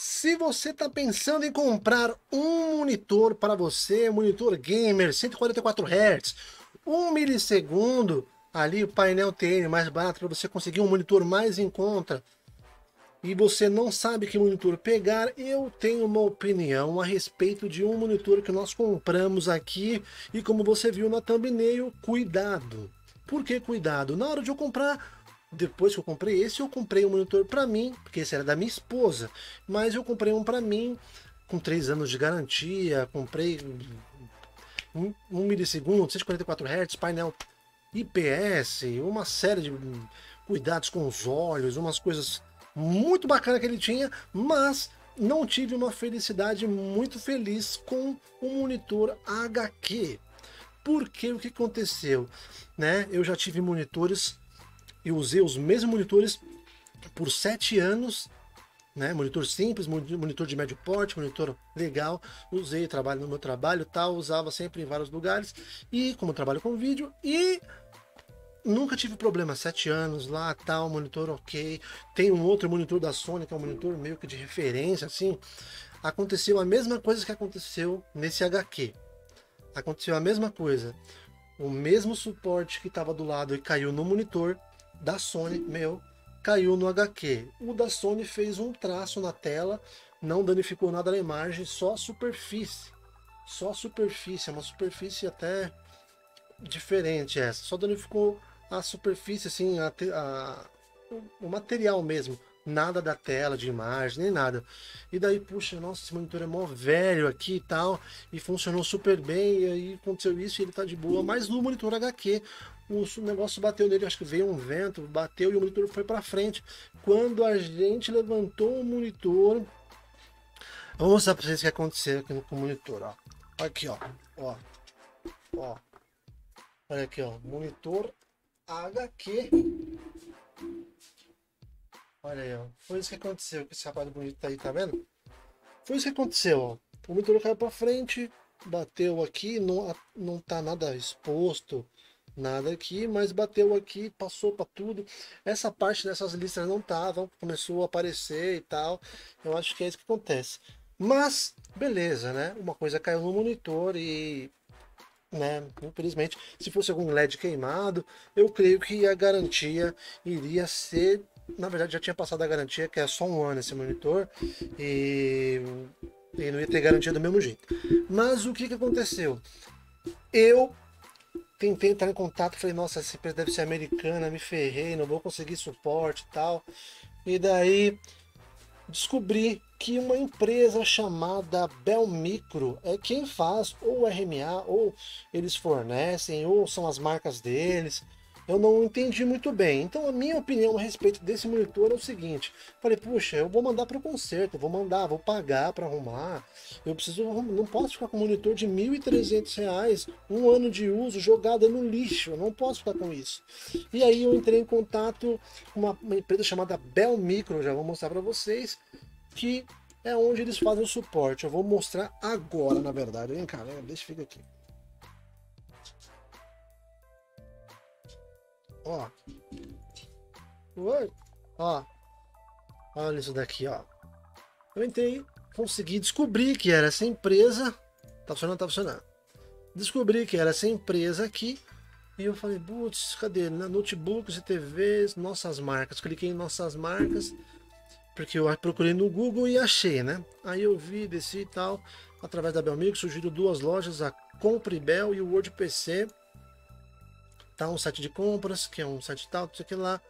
Se você está pensando em comprar um monitor para você, monitor gamer 144 Hz, 1 milissegundo, ali o painel TN mais barato para você conseguir um monitor mais em conta, e você não sabe que monitor pegar, eu tenho uma opinião a respeito de um monitor que nós compramos aqui e como você viu na thumbnail, cuidado. Por que cuidado? Na hora de eu comprar, depois que eu comprei esse, eu comprei um monitor para mim, porque esse era da minha esposa, mas eu comprei um para mim com 3 anos de garantia, comprei 1 um, milissegundo, 144 Hz, painel IPS, uma série de cuidados com os olhos, umas coisas muito bacanas que ele tinha, mas não tive uma felicidade muito feliz com o monitor HQ. Porque o que aconteceu? Né? Eu já tive monitores eu usei os mesmos monitores por sete anos, né? Monitor simples, monitor de médio porte, monitor legal. Usei, trabalho no meu trabalho, tal, usava sempre em vários lugares e como trabalho com vídeo e nunca tive problema. Sete anos lá, tal, monitor ok. Tem um outro monitor da Sony que é um monitor meio que de referência, assim. Aconteceu a mesma coisa que aconteceu nesse HQ. Aconteceu a mesma coisa. O mesmo suporte que estava do lado e caiu no monitor da Sony, meu, caiu no HQ. O da Sony fez um traço na tela, não danificou nada na imagem, só a superfície. Só a superfície, é uma superfície até diferente essa. Só danificou a superfície, assim, a, a, o material mesmo. Nada da tela de imagem, nem nada. E daí, puxa, nossa, esse monitor é mó velho aqui e tal. E funcionou super bem. E aí aconteceu isso e ele tá de boa. Mas no monitor HQ, o negócio bateu nele, acho que veio um vento, bateu e o monitor foi para frente. Quando a gente levantou o monitor, eu vou mostrar para vocês o que aconteceu aqui no monitor, ó. Aqui, ó, ó, ó. Olha aqui, ó, monitor HQ. Olha aí, ó. Foi isso que aconteceu com esse rapaz bonito aí, tá vendo? Foi isso que aconteceu, ó. O monitor caiu para frente, bateu aqui, não, não tá nada exposto nada aqui, mas bateu aqui, passou para tudo. Essa parte dessas listas não estavam, começou a aparecer e tal. Eu acho que é isso que acontece. Mas, beleza, né? Uma coisa caiu no monitor e, né? Infelizmente, se fosse algum LED queimado, eu creio que a garantia iria ser. Na verdade, já tinha passado a garantia, que é só um ano esse monitor, e, e não ia ter garantia do mesmo jeito. Mas o que, que aconteceu? Eu tentei entrar em contato, falei, nossa, essa empresa deve ser americana, me ferrei, não vou conseguir suporte e tal. E daí descobri que uma empresa chamada Belmicro é quem faz ou RMA, ou eles fornecem, ou são as marcas deles eu não entendi muito bem. Então a minha opinião a respeito desse monitor é o seguinte: falei, puxa, eu vou mandar para o conserto, vou mandar, vou pagar para arrumar. Eu preciso, não posso ficar com um monitor de R$ 1.300, um ano de uso jogado no lixo. Eu não posso ficar com isso. E aí eu entrei em contato com uma, uma empresa chamada Bell Micro, já vou mostrar para vocês que é onde eles fazem o suporte. Eu vou mostrar agora, na verdade. Vem cá, deixa eu ficar aqui. Ó. Oi. Ó. Olha isso daqui, ó. Eu entrei, consegui descobrir que era essa empresa. Tá funcionando, tá funcionando. Descobri que era essa empresa aqui. E eu falei, putz, cadê? Notebooks e TVs, nossas marcas. Cliquei em nossas marcas. Porque eu procurei no Google e achei, né? Aí eu vi, desci e tal. Através da Belmig surgiram duas lojas, a Compribel e o WordPC tá? Um site de compras, que é um site tal, não sei o que lá.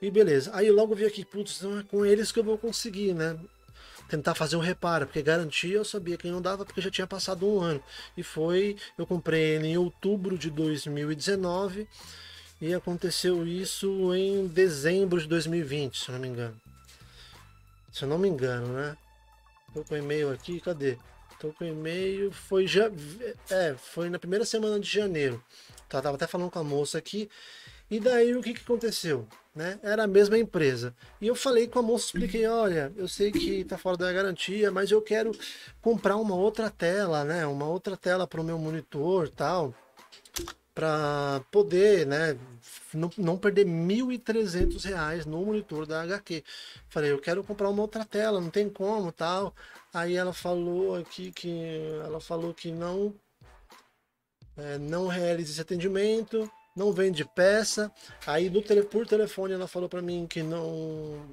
E beleza. Aí logo vi aqui, putz, então é com eles que eu vou conseguir, né? Tentar fazer um reparo, porque garantia eu sabia que não dava porque já tinha passado um ano. E foi, eu comprei ele em outubro de 2019 e aconteceu isso em dezembro de 2020, se eu não me engano. Se eu não me engano, né? Tô com o e-mail aqui, cadê? Tô com o e-mail, foi já, é, foi na primeira semana de janeiro. Tá, tava até falando com a moça aqui. E daí o que, que aconteceu? Né? Era a mesma empresa. E eu falei com a moça, expliquei, olha, eu sei que tá fora da garantia, mas eu quero comprar uma outra tela, né? Uma outra tela para o meu monitor tal. para poder, né, não, não perder R$ 1.300 no monitor da HQ. Falei, eu quero comprar uma outra tela, não tem como, tal. Aí ela falou aqui que ela falou que não é, não realiza esse atendimento, não vende peça. Aí no tele, por telefone ela falou para mim que não,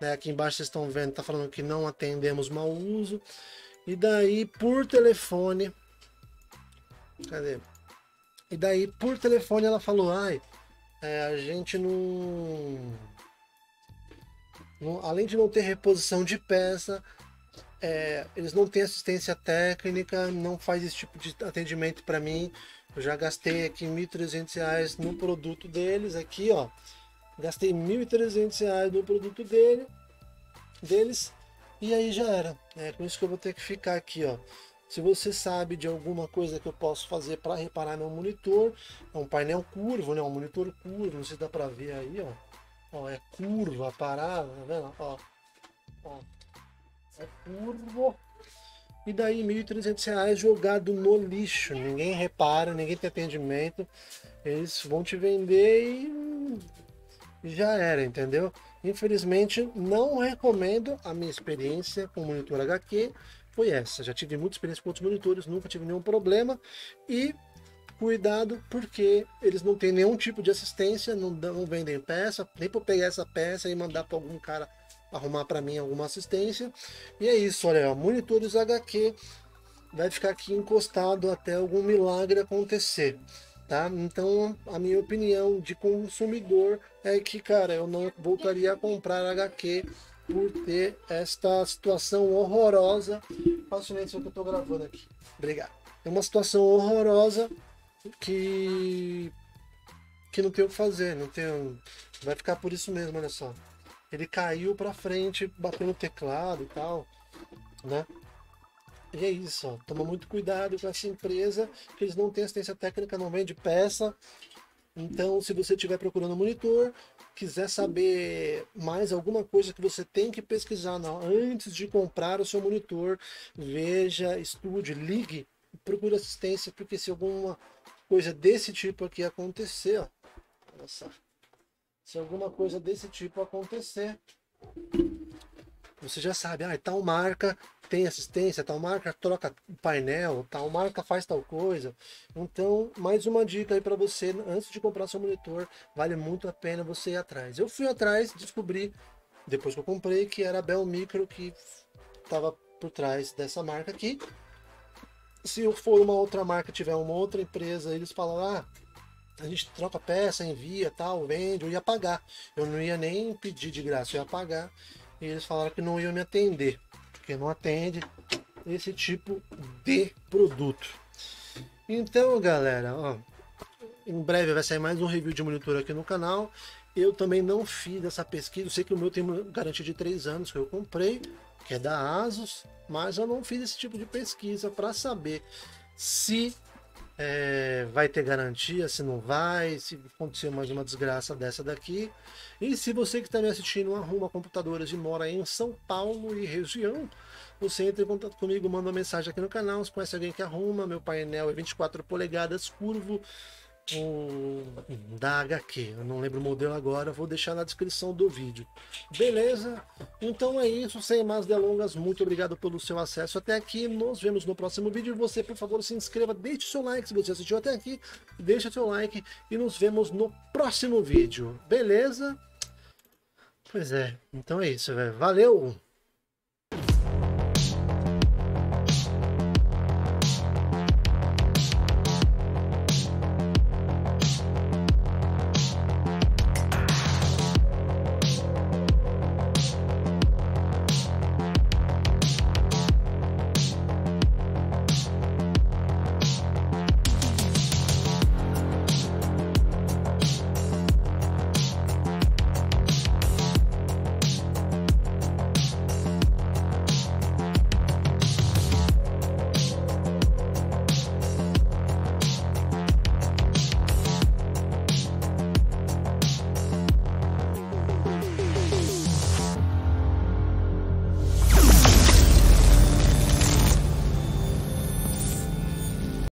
né, aqui embaixo vocês estão vendo, tá falando que não atendemos mau uso. E daí por telefone, cadê? E daí, por telefone, ela falou: ai, é, a gente não, não, Além de não ter reposição de peça, é, eles não têm assistência técnica, não faz esse tipo de atendimento para mim. Eu já gastei aqui R$ 1.300 no produto deles, aqui ó. Gastei R$ 1.300 no produto dele, deles, e aí já era. É com isso que eu vou ter que ficar aqui, ó. Se você sabe de alguma coisa que eu posso fazer para reparar meu monitor, é um painel curvo, né? Um monitor curvo, não sei se dá para ver aí, ó. Ó, é curva parada, tá vendo? Ó, ó. É curvo. E daí R$ 1.300 jogado no lixo. Ninguém repara, ninguém tem atendimento. Eles vão te vender e já era, entendeu? Infelizmente, não recomendo a minha experiência com monitor HQ foi essa. Já tive muita experiência com outros monitores, nunca tive nenhum problema. E cuidado porque eles não têm nenhum tipo de assistência, não, não vendem peça, nem para pegar essa peça e mandar para algum cara arrumar para mim alguma assistência. E é isso, olha, monitores HQ vai ficar aqui encostado até algum milagre acontecer. Tá? Então, a minha opinião de consumidor é que, cara, eu não voltaria a comprar HQ por ter esta situação horrorosa. Faz silêncio que eu estou gravando aqui. Obrigado. É uma situação horrorosa que que não tem o que fazer, não tem, vai ficar por isso mesmo, olha só. Ele caiu para frente, bateu no teclado e tal, né? E é isso, ó. toma muito cuidado com essa empresa, que eles não têm assistência técnica, não vende peça. Então, se você estiver procurando monitor, quiser saber mais alguma coisa que você tem que pesquisar não, antes de comprar o seu monitor, veja, estude, ligue, procure assistência, porque se alguma coisa desse tipo aqui acontecer, ó, olha só, se alguma coisa desse tipo acontecer, você já sabe, ah, tal marca tem assistência, tal marca troca painel, tal marca faz tal coisa. Então, mais uma dica aí para você, antes de comprar seu monitor, vale muito a pena você ir atrás. Eu fui atrás, descobri, depois que eu comprei, que era a Bell Micro que estava por trás dessa marca aqui. Se for uma outra marca, tiver uma outra empresa, eles falam, ah, a gente troca peça, envia, tal, vende, eu ia pagar. Eu não ia nem pedir de graça, eu ia pagar. E eles falaram que não iam me atender, porque não atende esse tipo de produto. Então, galera, ó, em breve vai sair mais um review de monitor aqui no canal. Eu também não fiz essa pesquisa, eu sei que o meu tem garantia de 3 anos que eu comprei, é da Asus, mas eu não fiz esse tipo de pesquisa para saber se é, vai ter garantia, se não vai, se acontecer mais uma desgraça dessa daqui. E se você que está me assistindo arruma computadoras e mora em São Paulo e região, você entra em contato comigo, manda uma mensagem aqui no canal, se conhece alguém que arruma, meu painel é 24 polegadas, curvo, um, da HQ. Eu não lembro o modelo agora, vou deixar na descrição do vídeo. Beleza? Então é isso, sem mais delongas, muito obrigado pelo seu acesso até aqui. Nos vemos no próximo vídeo. Você, por favor, se inscreva, deixe seu like se você assistiu até aqui, deixa seu like e nos vemos no próximo vídeo. Beleza? Pois é, então é isso, velho. Valeu!